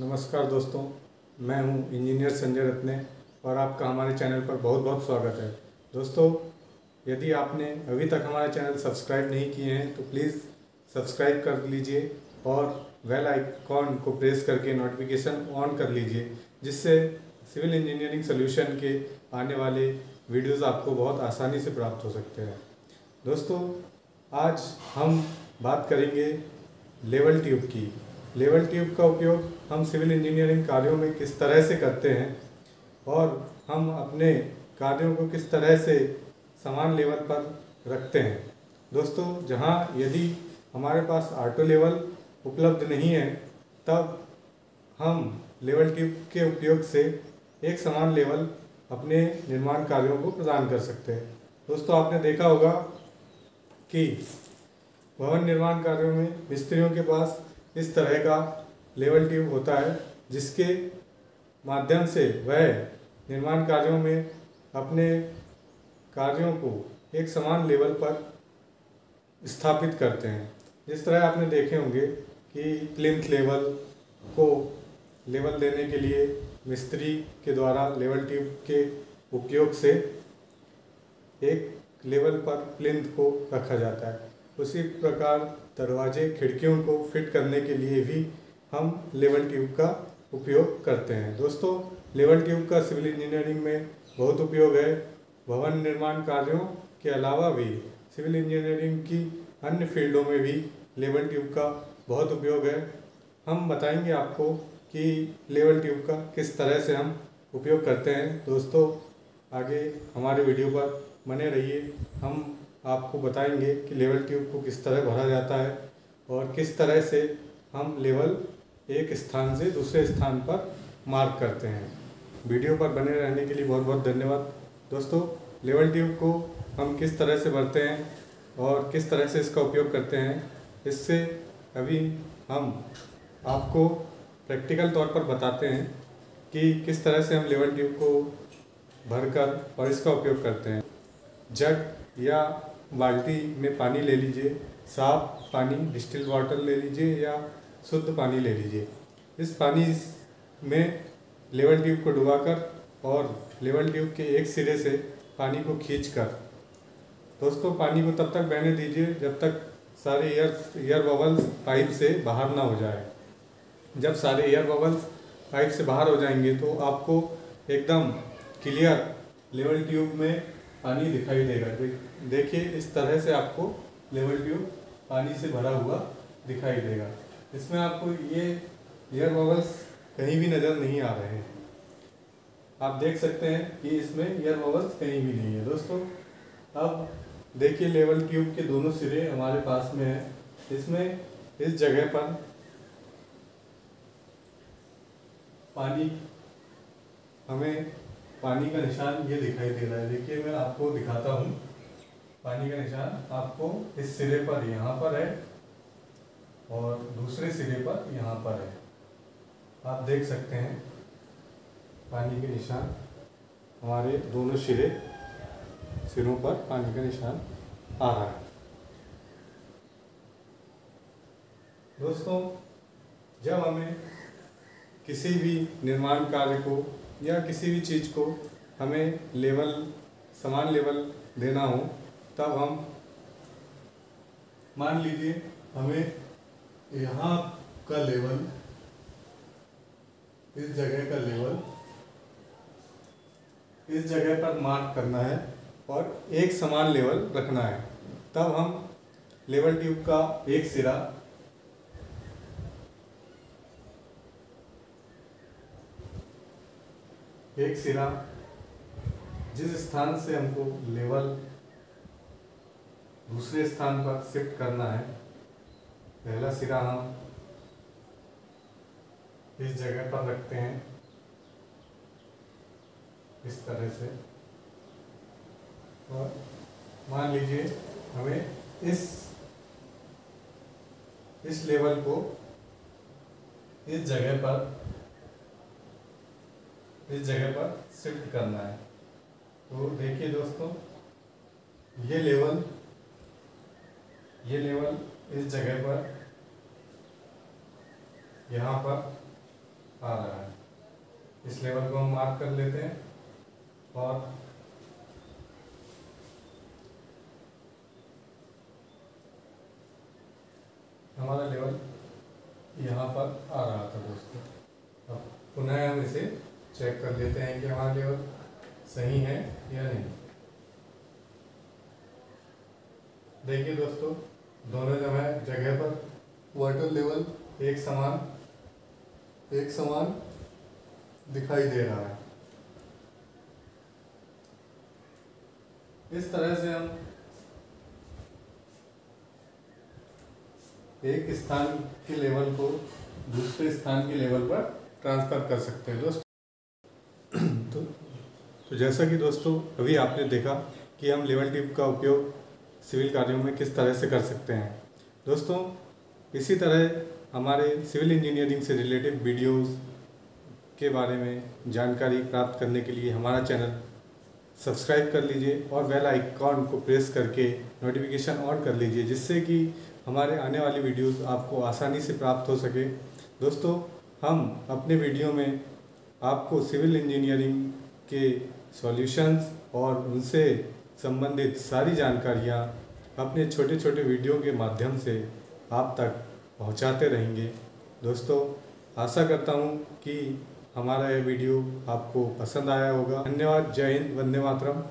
नमस्कार दोस्तों, मैं हूँ इंजीनियर संजय रत्ने और आपका हमारे चैनल पर बहुत बहुत स्वागत है। दोस्तों, यदि आपने अभी तक हमारे चैनल सब्सक्राइब नहीं किए हैं तो प्लीज़ सब्सक्राइब कर लीजिए और बेल आइकॉन को प्रेस करके नोटिफिकेशन ऑन कर लीजिए, जिससे सिविल इंजीनियरिंग सोल्यूशन के आने वाले वीडियोज़ आपको बहुत आसानी से प्राप्त हो सकते हैं। दोस्तों, आज हम बात करेंगे लेवल ट्यूब की। लेवल ट्यूब का उपयोग हम सिविल इंजीनियरिंग कार्यों में किस तरह से करते हैं और हम अपने कार्यों को किस तरह से समान लेवल पर रखते हैं। दोस्तों, जहाँ यदि हमारे पास ऑटो लेवल उपलब्ध नहीं है, तब हम लेवल ट्यूब के उपयोग से एक समान लेवल अपने निर्माण कार्यों को प्रदान कर सकते हैं। दोस्तों, आपने देखा होगा कि भवन निर्माण कार्यों में मिस्त्रियों के पास इस तरह का लेवल ट्यूब होता है, जिसके माध्यम से वह निर्माण कार्यों में अपने कार्यों को एक समान लेवल पर स्थापित करते हैं। जिस तरह आपने देखे होंगे कि प्लिंथ लेवल को लेवल देने के लिए मिस्त्री के द्वारा लेवल ट्यूब के उपयोग से एक लेवल पर प्लिंथ को रखा जाता है। उसी प्रकार दरवाजे, खिड़कियों को फिट करने के लिए भी हम लेवल ट्यूब का उपयोग करते हैं। दोस्तों, लेवल ट्यूब का सिविल इंजीनियरिंग में बहुत उपयोग है। भवन निर्माण कार्यों के अलावा भी सिविल इंजीनियरिंग की अन्य फील्डों में भी लेवल ट्यूब का बहुत उपयोग है। हम बताएँगे आपको कि लेवल ट्यूब का किस तरह से हम उपयोग करते हैं। दोस्तों, आगे हमारे वीडियो पर बने रहिए। हम आपको बताएँगे कि लेवल ट्यूब को किस तरह भरा जाता है और किस तरह से हम लेवल एक स्थान से दूसरे स्थान पर मार्क करते हैं। वीडियो पर बने रहने के लिए बहुत बहुत धन्यवाद। दोस्तों, लेवल ट्यूब को हम किस तरह से भरते हैं और किस तरह से इसका उपयोग करते हैं, इससे अभी हम आपको प्रैक्टिकल तौर पर बताते हैं कि किस तरह से हम लेवल ट्यूब को भरकर और इसका उपयोग करते हैं। जग या बाल्टी में पानी ले लीजिए, साफ़ पानी डिस्टिल वाटर ले लीजिए या शुद्ध पानी ले लीजिए। इस पानी में लेवल ट्यूब को डुबाकर और लेवल ट्यूब के एक सिरे से पानी को खींचकर। दोस्तों, पानी को तब तक बहने दीजिए जब तक सारे एयर एयर बबल्स पाइप से बाहर ना हो जाए। जब सारे एयर बबल्स पाइप से बाहर हो जाएँगे तो आपको एकदम क्लियर लेवल ट्यूब में पानी दिखाई देगा। दे, देखिए इस तरह से आपको लेवल ट्यूब पानी से भरा हुआ दिखाई देगा। इसमें आपको ये एयर बबल्स कहीं भी नज़र नहीं आ रहे हैं। आप देख सकते हैं कि इसमें एयर बबल्स कहीं भी नहीं है। दोस्तों अब देखिए लेवल ट्यूब के दोनों सिरे हमारे पास में है। इसमें इस जगह पर पानी हमें पानी का निशान ये दिखाई दे रहा है। देखिए, मैं आपको दिखाता हूँ। पानी का निशान आपको इस सिरे पर यहाँ पर है और दूसरे सिरे पर यहाँ पर है। आप देख सकते हैं पानी के निशान। हमारे दोनों सिरे सिरों पर पानी का निशान आ रहा है। दोस्तों, जब हमें किसी भी निर्माण कार्य को या किसी भी चीज़ को हमें लेवल, समान लेवल देना हो, तब हम, मान लीजिए हमें यहाँ का लेवल, इस जगह का लेवल, इस जगह पर मार्क करना है और एक समान लेवल रखना है। तब हम लेवल ट्यूब का एक सिरा एक सिरा जिस स्थान से हमको लेवल दूसरे स्थान पर शिफ्ट करना है, पहला सिरा हम इस जगह पर रखते हैं। इस तरह से। और मान लीजिए हमें इस इस लेवल को इस जगह पर इस जगह पर शिफ्ट करना है। तो देखिए दोस्तों, ये लेवल ये लेवल इस जगह पर यहाँ पर आ रहा है। इस लेवल को हम मार्क कर लेते हैं और हमारा लेवल यहाँ पर आ रहा था दोस्तों। अब पुनः हम इसे चेक कर लेते हैं कि हमारा लेवल सही है या नहीं। देखिए दोस्तों, दोनों जगह जगह पर वाटर लेवल एक समान एक समान दिखाई दे रहा है। इस तरह से हम एक स्थान के लेवल को दूसरे स्थान के लेवल पर ट्रांसफ़र कर सकते हैं। दोस्तों जैसा कि दोस्तों अभी आपने देखा कि हम लेवल टिप का उपयोग सिविल कार्यों में किस तरह से कर सकते हैं। दोस्तों, इसी तरह हमारे सिविल इंजीनियरिंग से रिलेटेड वीडियोस के बारे में जानकारी प्राप्त करने के लिए हमारा चैनल सब्सक्राइब कर लीजिए और बेल आइकॉन को प्रेस करके नोटिफिकेशन ऑन कर लीजिए, जिससे कि हमारे आने वाली वीडियोस आपको आसानी से प्राप्त हो सके। दोस्तों, हम अपने वीडियो में आपको सिविल इंजीनियरिंग के सॉल्यूशंस और उनसे संबंधित सारी जानकारियाँ अपने छोटे छोटे वीडियो के माध्यम से आप तक पहुँचाते रहेंगे। दोस्तों, आशा करता हूँ कि हमारा यह वीडियो आपको पसंद आया होगा। धन्यवाद। जय हिंद। वंदे मातरम।